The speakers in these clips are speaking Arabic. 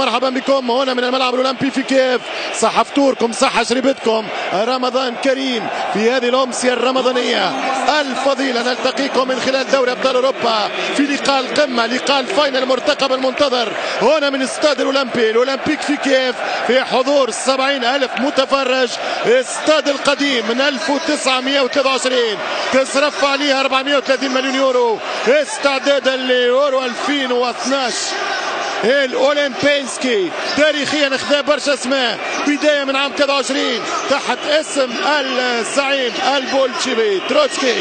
مرحبا بكم هنا من الملعب الأولمبي في كيف صحة فطوركم صحة شربتكم رمضان كريم في هذه الامسيه الرمضانية. الفضيله نلتقيكم من خلال دوري أبطال أوروبا في لقاء القمة لقاء الفاينل المرتقب المنتظر. هنا من استاد الأولمبي الأولمبيك في كيف في حضور 70 ألف متفرج. استاد القديم من 1923 تصرف عليه 430 مليون يورو. استعدادا ليورو 2012 الاولمبيسكي تاريخيا خذا برشا أسماء بداية من عام 23 تحت اسم الزعيم البولشيفي تروتسكي.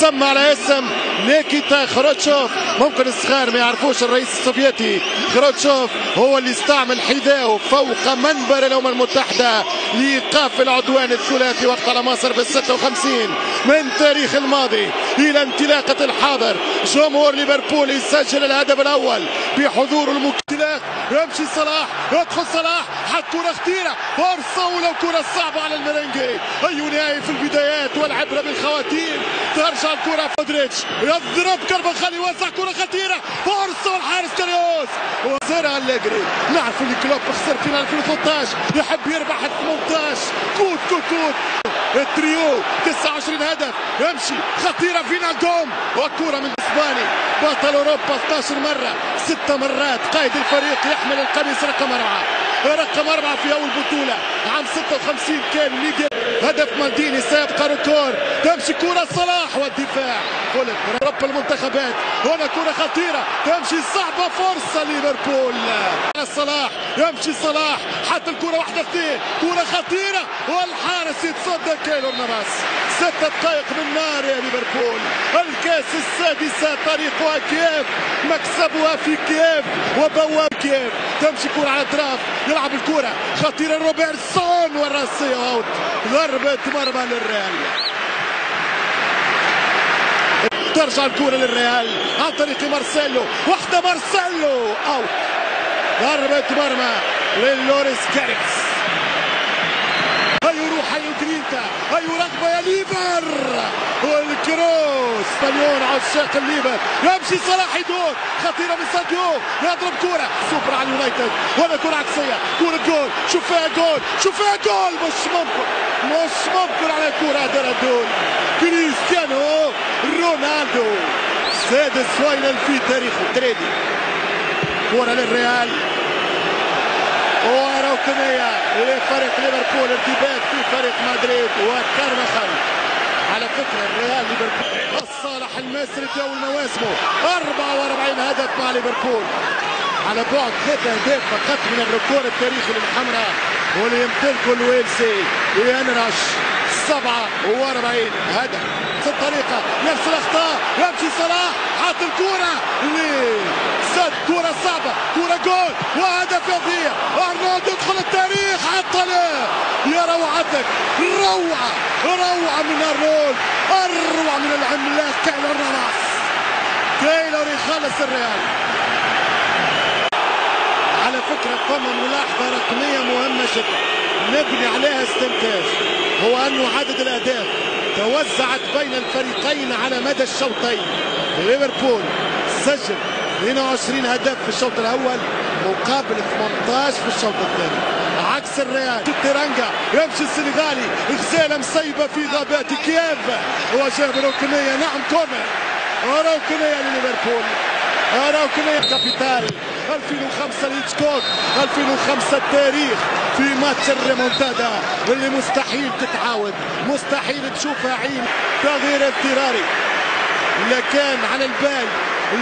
سمى على اسم نيكيتا خروتشوف. ممكن الصغار ما يعرفوش الرئيس السوفيتي. خروتشوف هو اللي استعمل حذاءه فوق منبر الأمم المتحدة لإيقاف العدوان الثلاثي وقت على مصر في 56 من تاريخ الماضي. إلى انطلاقة الحاضر. جمهور ليفربول يسجل الهدف الأول بحضور المكتلاق يمشي صلاح يدخل صلاح. حط كرة خطيرة. فرصة ولو كرة صعبة على المرنجي. أي نهاية في البدايات والعبرة بالخواتيم. ترجع الكرة مودريتش. يضرب كربخالي يوزع كرة خطيرة. فرصة والحارس كاريوس وزرع أليجري نعرف اللي كلوب خسر فينا 2013 يحب يربح 18 كوت كوت كوت. التريو 29 هدف. يمشي. خطيرة فينا دوم وكره من اسباني بطل أوروبا 12 مرة. ست مرات قائد الفريق يحمل القميص رقم أربعة. رقم أربعة في أول بطولة. عام 56 كان ليجا هدف مالديني سيبقى ريكور. تمشي كره صلاح والدفاع. خلق رب المنتخبات. هنا كره خطيرة. تمشي صعبة فرصة ليفربول. صلاح. يمشي صلاح. حتى الكره واحدة اثنين. كره خطيرة. والحارس يتصدى كيلور نافاس ست دقائق من نار يا ليفربول. الكاس السادسه طريقها كيف مكسبها في كيف وبواب كيف تمشي كرة على الاطراف يلعب الكرة. خطيره روبرتسون والراسيه out ضربة مرمى للريال. ترجع الكرة للريال عن طريق مارسيلو. واحدة مارسيلو out. ضربة مرمى للوريس كاريوس. يا ليفر؟ والكروس مليون عشاق الليفر. يمشي صلاح يدور. خطيرة من ساديو يضرب كرة. سوبر على اليونايتد. ولا كرة عكسية. كرة جول. شوف فيها جول. شوف فيها جول. مش ممكن. مش ممكن على كرة دول كريستيانو رونالدو. سادس فاينل في تاريخه تريدي كرة للريال. وركنية لفريق ليفربول ارتباك في فريق مدريد وكارمخل على فكرة الريال ليفربول الصالح المصري في أول مواسمه 44 هدف مع ليفربول. على بعد ثلاث أهداف فقط من الركور التاريخي للحمراء واللي يمتلكه الويلسي. ينرش 47 هدف. نفس الطريقة نفس الأخطاء يمشي صلاح حاط الكرة سد كرة صعبة كرة جول وهدف يضيع. أرنولد يدخل التاريخ. روعتك روعة روعة من أرنولد. أروع من العملاق كايلور نافاس كايلور يخلص الريال. على فكرة ثم ملاحظة رقمية مهمة جدا. نبني عليها استنتاج. هو أنه عدد الأهداف توزعت بين الفريقين على مدى الشوطين. ليفربول سجل 22 هدف في الشوط الأول مقابل 18 في الشوط الثاني. عكس الريال. تيرانجا يمشي السنغالي. غزاله مسيبه في غابات كييف. وجاب ركنيه نعم كورنر ركنيه لليفربول. ركنيه كابيتال. 2005 ليتشكوك. 2005 التاريخ. في ماتش الريمونتادا. اللي مستحيل تتعاود. مستحيل تشوفها عين. تغيير اضطراري. لا كان على البال.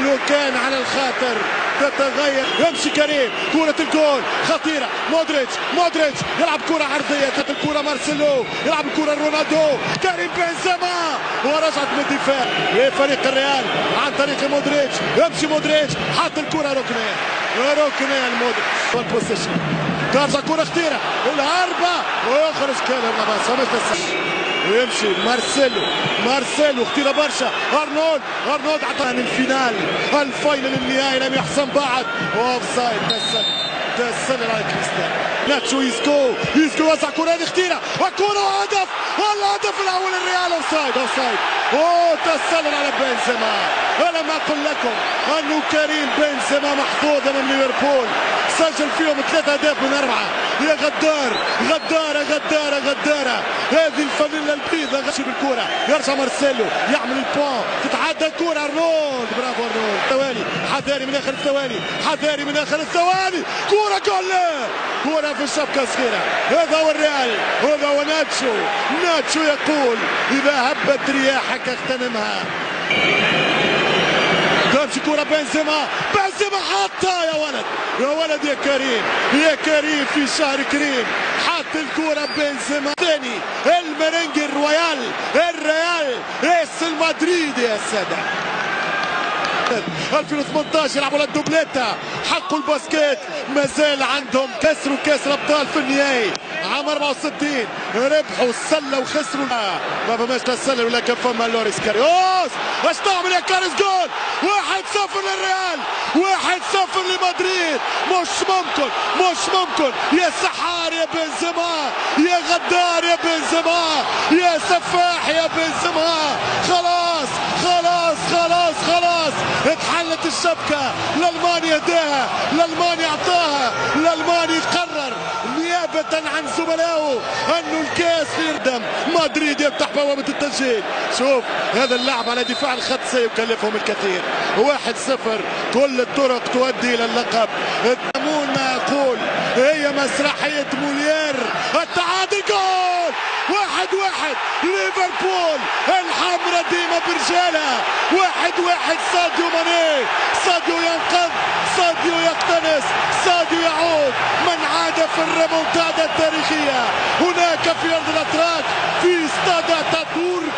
لو كان على الخاطر. تتغير. يمشي كريم. كرة الجول. خطيرة. مودريتش. مودريتش. يلعب كرة عرضية. كانت الكرة مارسيلو. يلعب الكرة رونالدو. كريم بنزيما ورجعت من الدفاع لفريق الريال عن طريق مودريتش. يمشي مودريتش. حط الكرة. ركنية. ركنية وال position ترجع كرة خطيرة. الهربة ويخرج كيلور نافاس. ومش ويمشي. مارسيلو. مارسيلو خطيرة برشا. أرنولد. أرنولد عطاها ال finale. ال final النهائي لم يحسم بعد. offside تسلل تسلل على كريستيانو ناتشو إيسكو. إيسكو وسع كرة هذه خطيرة. وكره هدف. والهدف الأول الريال offside offside اوه تسلل على بنزيما. ألم أقل لكم أنه كريم بنزيما محظوظ من ليفربول. سجل فيهم ثلاثة أهداف من يا غدار غدارة غدارة غدارة. هذه الفانيلا البيضاء غشي بالكرة يرجع مارسيلو يعمل ال pont تتعدى الكرة أرنولد. برافو أرنولد. ثواني. حذاري من آخر الثواني. حذاري من آخر الثواني. كرة جول كرة في الشبكة صغيرة هذا هو الريال. هذا هو ناتشو. ناتشو يقول إذا هبت رياحك اغتنمها. تمشي كرة بنزيما. بنزيما حطها يا ولد. يا ولد يا كريم يا كريم في شهر كريم. حط الكرة بنزيما. ثاني المرنج الرويال الريال اس المدريد يا سادة 2018 يلعبوا لل doblete حقوا ال basket. ما زال عندهم كسروا كاس الابطال في النهائي. عام 64 ربحوا السلة وخسروا. ما فماش لا السلة ولا كان فما لوريس كاريوس. اش تعمل يا كاريس جول! واحد صفر للريال. واحد صفر لمدريد. مش ممكن. مش ممكن. يا سحار يا بنزيما. يا غدار يا بنزيما. يا سفاح يا بنزيما. خلاص خلاص خلاص. الشبكة لألمانيا اداها لألمانيا أعطاها لألمانيا قرر نيابة عن زملائه أنه الكاس يردم مدريد يفتح بوابة التسجيل. شوف هذا اللعب على دفاع الخط سيكلفهم الكثير. واحد صفر. كل الطرق تؤدي إلى اللقب. ما أقول هي مسرحية مولير التعادل جول! واحد واحد ليفربول الحمرة ديما برجالها واحد واحد ساديو ماني. ساديو ينقذ ساديو يقتنص ساديو يعود. من عاد في الريمونتادا التاريخية. هناك في أرض الأتراك في استاد أتاتورك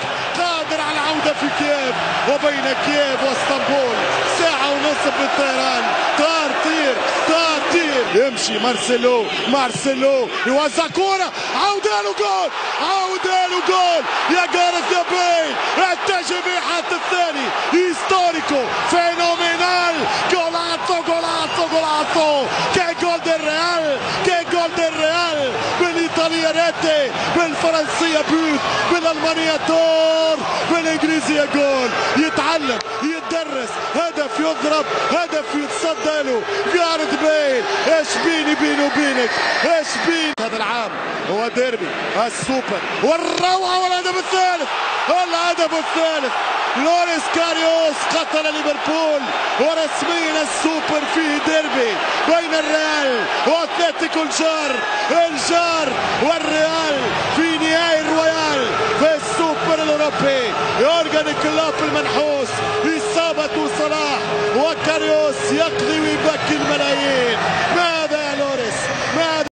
في كييف وبين كييف واسطنبول. ساعة ونصف بالطيران طار طير طار طير يمشي مارسيلو مارسيلو. يوزع كورة. عودة له جول عودة له جول. يا جارث يا بيل التجربة حتى الثاني. Histórico. Phénoménal. Golazo golazo golazo qué gol del Real qué gol del Real بالإيطالية rete. بالفرنسية but. بالألمانية Tor. بالانجليزية جول. يتعلم يتدرس هدف يضرب هدف يتصدى له. جارث بيل إيش بيني بيني وبينك؟ إيش بين هذا العام هو ديربي السوبر. والروعة والهدف الثالث الهدف الثالث. لوريس كاريوس قتل ليفربول. ورسميا السوبر فيه ديربي بين الريال وأتلتيكو الجار. الجار المنحوس إصابة صلاح وكاريوس يقضي ويبكي الملايين.